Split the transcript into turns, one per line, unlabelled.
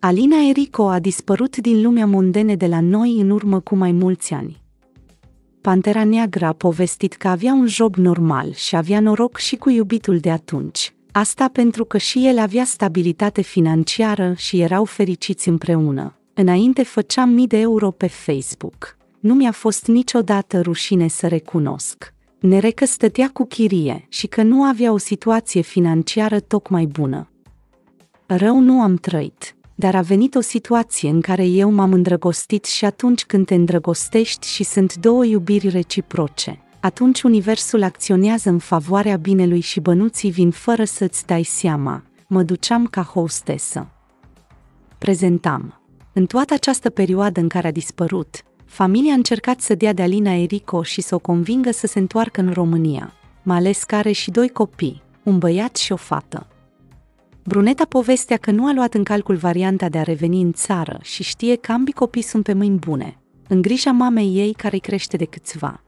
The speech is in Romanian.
Alina Erico a dispărut din lumea mondene de la noi în urmă cu mai mulți ani. Pantera Neagră a povestit că avea un job normal și avea noroc și cu iubitul de atunci. Asta pentru că și el avea stabilitate financiară și erau fericiți împreună. Înainte făceam mii de euro pe Facebook. Nu mi-a fost niciodată rușine să recunosc. Nerecă stătea cu chirie și că nu avea o situație financiară tocmai bună. Rău nu am trăit, dar a venit o situație în care eu m-am îndrăgostit și atunci când te îndrăgostești și sunt două iubiri reciproce, atunci universul acționează în favoarea binelui și bănuții vin fără să-ți dai seama. Mă duceam ca hostesă. Prezentam. În toată această perioadă în care a dispărut, familia a încercat să dea de Alina Erico și să o convingă să se întoarcă în România, mai ales că are și doi copii, un băiat și o fată. Bruneta povestea că nu a luat în calcul varianta de a reveni în țară și știe că ambii copii sunt pe mâini bune, în grija mamei ei care îi crește de câțiva.